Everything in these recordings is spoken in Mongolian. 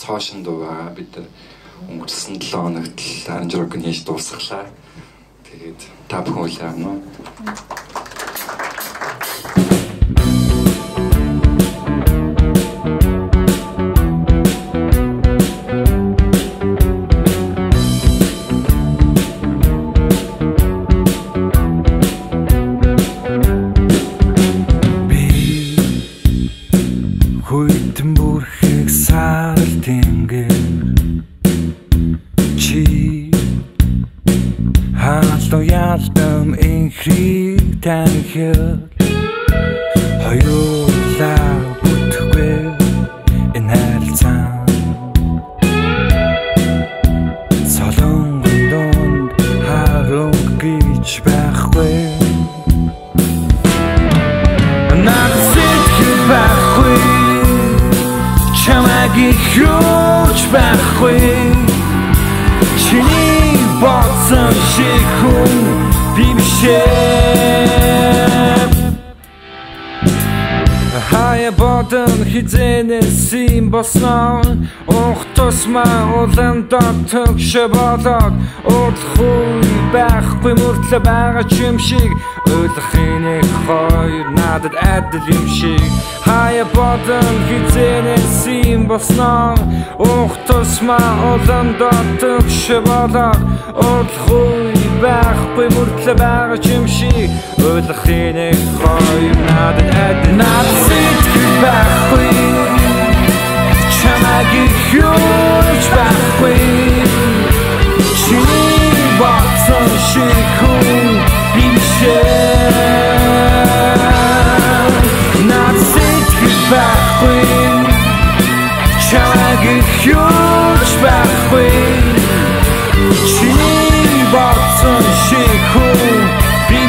цоошин дуу байгаа. Бид өнгөрсөн 7 хоногт Анжрог нь хийж дуусглаа. Тэгээд та бүхэн үйл явна уу? Хаалт ялдам инхрийг танихэр Хоёулаа бүтгвэ энэ харилцаа Солонгон донд харуу гэж байхгүй. Наад сэтгэл байхгүй. Чамайг хөөж байхгүй. Чиний бодсон шиг хүн би бишээ Хаяа бодон хизэнээс юм босноо. Ох тусмаа улам дотог шаболог Уудлахгүй байхгүй мөртлөө байгаа ч юм шиг Ойлгохын нэг хоёр надад адил юм шиг. Хаяа бодон хизэнээс юм босноо Ох тусмаа улам дотог шаболог Уудлахгүй байхгүй мөртлөө байгаа ч юм шиг. Ойлгохын нэг хоёр надад адил. Надад сэтгэл байхгүй. Чамайг хөөж байхгүй. Чиний бодсон шиг чамайг хөөж байхгүй. Чиний бодсон шиг хүн би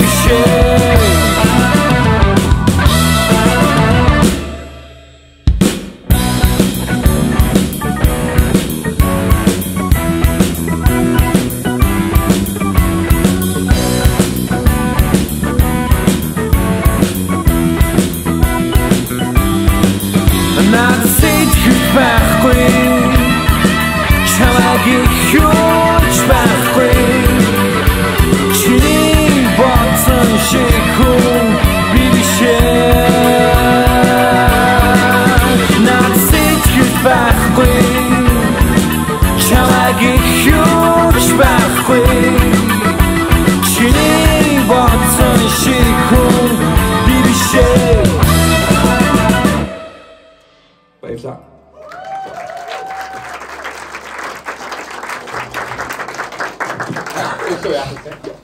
би бишээ Баярлалаа. Ito yan.